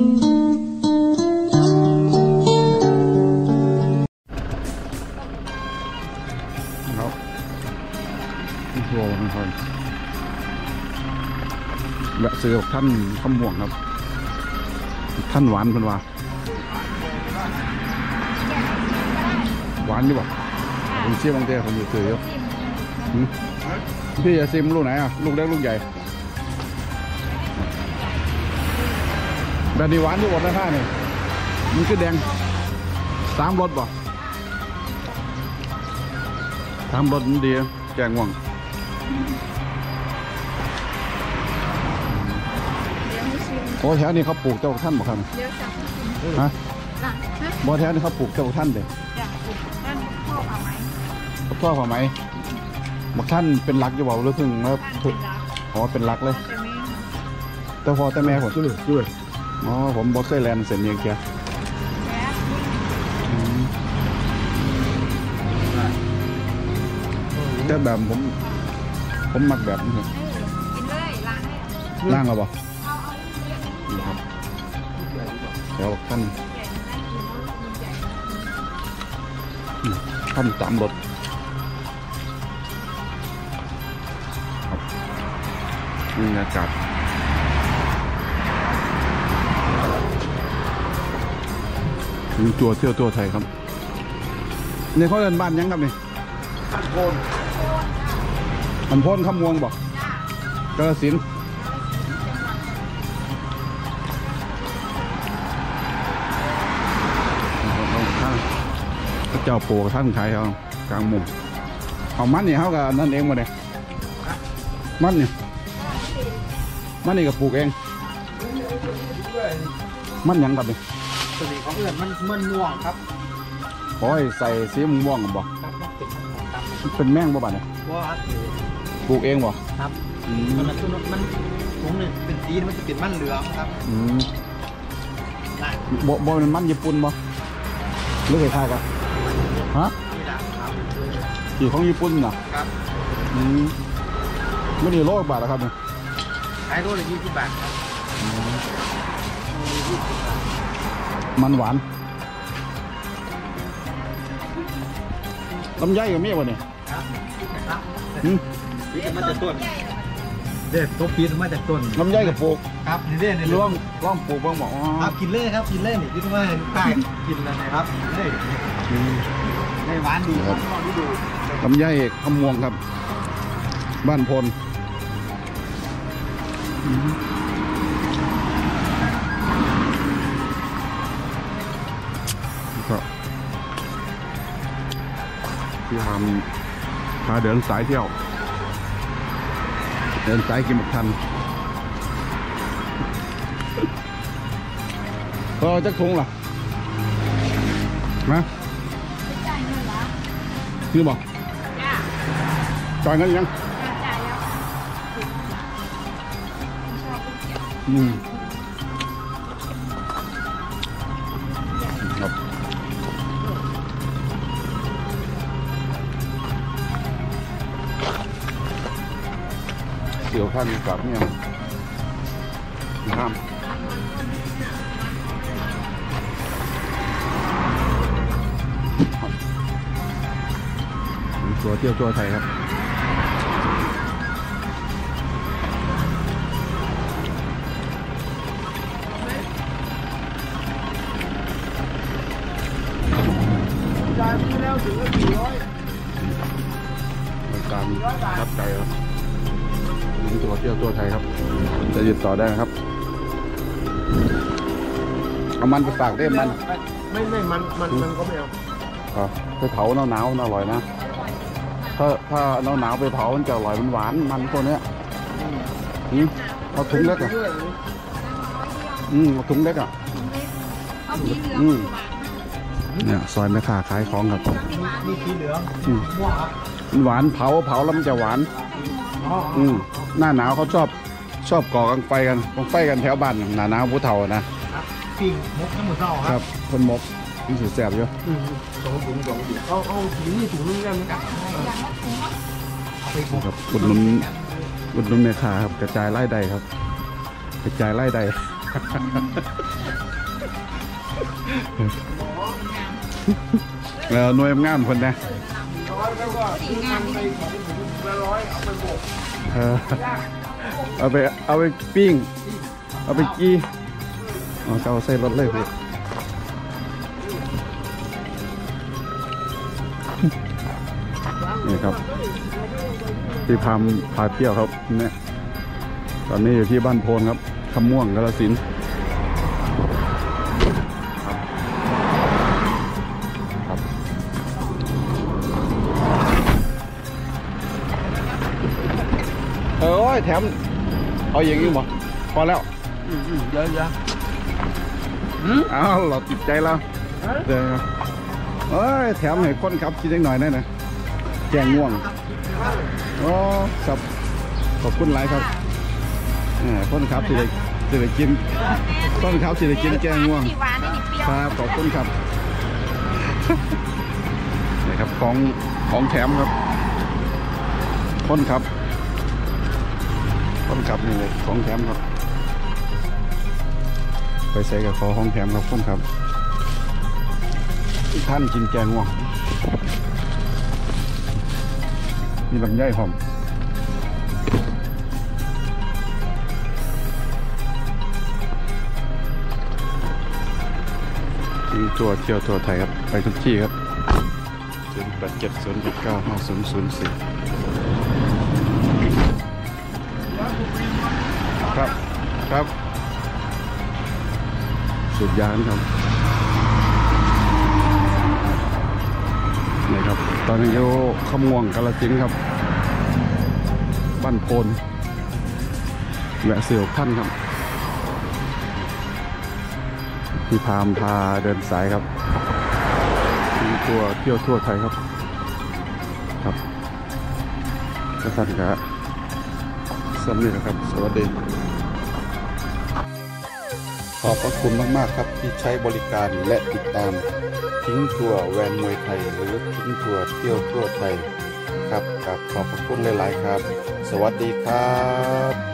ครับนี่โหนะครับแวะซื้อท่านข้ามม่วงครับ ท่านหวานเป็นว่า หวานดีป่ะผมเชี่ยบางเต้ผมอยู่ซื้ออยู่หืมพี่จะซิมลูกไหนอะ ลูกเล็กลูกใหญ่ แบบนี้หวานที่หมดนะท่านี่มันคือแดงสามรสป่ะสามรสมันดีอะแกงง่วงเดี๋ยวให้ชิมโอ้แถวนี้เขาปลูกเจ้าท่านบอกครับเดี๋ยวสั่งให้ชิมฮะหลังฮะบ่แถวนี้เขาปลูกเจ้าท่านเด็อยากปลูกนั่นพ่อเอาไหมชอบไหมบอกท่านเป็นรักอยู่เปล่าหรือเพิ่งมาท่านถูเป็กนรักอ๋อเป็นรักเลย แต่ไม่แต่พอแต่แม่ผมด้วยด้วย อ๋อผมบอกเคยแลนเส้นเนียงเกียแม่อืมแต่แบบผม ผมมักแบบนี้ครับเออกินเลยล้างให้ล่างเราบ่เอาเอาเรียกมันนี่ครับแถวท่านใหญ่นะกินแล้วมันใหญ่ท่านสามรถครับนี่บรรยากาศ ถึงจัวเที่ยวตัวไทยครับนี่เขาเดินบ้านยังครับนี่ท่านโคนมันพ้นขมวงบอกกระสินธุ์ท่านพระเจ้าปู่กับท่านขายเอากลางมุมเอามันนี่เขากับนั่นเองหมาเลยมันนี่มันนี่ก็ปลูกเอง มันหยังครับนี่ตั วนี้ของเอื่อนมันมันม่วงครับโอ้ยใส่สีม่วงๆกันบ่ครับมันเป็นม่วงครับมันเป็นแม่งบ่บ้าเนี่ยว่าครับปลูกเองบ่ครับอืมันมตัวนั้นมันผมเนี่ยเป็นสีมันจะเป็นมันเหลืองครับอืมน่ะบ่บ่เป็นมันญี่ปุ่นบ่หรือคล้ายๆกันฮะนี่นะครัสีของญี่ปุ่นน่ะครับอืมไม่ได้โลกบาทแล้วครับเนี่ยขายโลละยี่สิบบาทครับมั นหวานลำไยกับเมียบ่เนี่ยครับครับอืมนี่มันจะต้นเด็ดตัวปีนมาจากต้นลำไยกับปลูกครับนี่เด้นี่ร่องร่องปลูกบ้างบอกอ๋อครับกินเลยครับกินเลยนี่คิดว่าใต้กินแล้วนะครับเลยอืมได้หวานดีครับลองดูลำไยขมวงครับ บ้านพล อืมก็ที่ทำพาเดินสายเที่ยว เดินสายกินหมกทันก็จักทุงล่ะนะไม่จ่ายเงินละคือบอกจ้าจ่ายเงินยังจ่ายแล้วชอบลูกเก็บอืม ท่านกับเนี่ยห้ามตัวเที่ยวตัวไทยครับ ตัวเที่ยวตัวไทยครับ จะติดต่อได้นะครับ เอามันไปฝากได้มัน ไม่ไม่มันมันมันก็ไม่เอาอะไปเผาหนาวหนาวๆน่าอร่อยนะ ถ้าถ้าหนาวหนาวๆไปเผามันจะอร่อยมันหวานมันตัวเนี้ยอืมเอาถุงเล็กอะอืมเอาถุงเล็กอะเอาสีเหลืองอืมหวานเนี่ยซอยแม่ค้าขายของครับมีสีเหลืองอืมม่วงครับมันหวานเผาเผาแล้วมันจะหวาน อ๋ออืมหน้าหนาวเขาชอบชอบก่อกองไฟกันกองไฟกันแถวบ้านหน้าหนาวผู้เฒ่านะครับปิ้งมุกน้ำมันเศร้าคครัรับบคนมกนี่สีแสบอยู่อืมสองถุงสองถุงเอาเอาถุงนี่ถุงนึงได้ไหมครับเอาไปหมกครับอุดหนุนอุดหนุนแม่ค้าครับ กระจายไล่ใดครับ กระจายไล่ใดเออหน่วยงามคนนะร้อยและร้อยเอาไปโบกเออเอาไปเอาไปปิ้ง เอาไปกี้เอาเอาใส่รถเลยพี่นี่ครับพี่พามพาเที่ยวครับเนี่ยตอนนี้อยู่ที่บ้านโพนครับคำม่วงกาลสิน ยแถม เอาอย่างนี้บ่พอแล้วเยอะอ้าวเราติดใจแล้วเดี๋ยวเอ้ยแถมให้คนขับกินเล็กหน่อยได้นะแกงง่วงอ๋อครับขอบคุณหลายครับเออคนขับสิได้สิได้กินคนขับสิได้กินแกงง่วงนี่หวานนี่เปรี้ยวครับขอบคุณครับนี่ครับของของแถมครับคนขับ คนขับนี่เลยของแถมครับ ไปใส่กับขอของแถมครับคนขับท่านจินแจงว่องมีลำไยหอมจีตัวเที่ยวตัวไทยครับ ไปทุกที่ครับศูนย์แปดเจ็ดศูนย์เก้าห้าศูนย์ศูนย์สี่ ครับ ครับ สุดยานครับนี่ครับ ตอนนี้อยู่ขมวงกาลสินครับ บ้านโพนแวะเสี่ยวพันครับ พี่พามพาเดินสายครับมีทัวร์เที่ยวทั่วไทยครับ ครับกระสันกะสำเร็จนะครับ สวัสดี ขอบพระคุณมาก ๆ ครับที่ใช้บริการและติดตามทิ้งทัวร์แวนมวยไทย หรือทิ้งทัวร์เที่ยวทั่วไทยครับกับขอบพระคุณหลาย ๆ ครับ สวัสดีครับ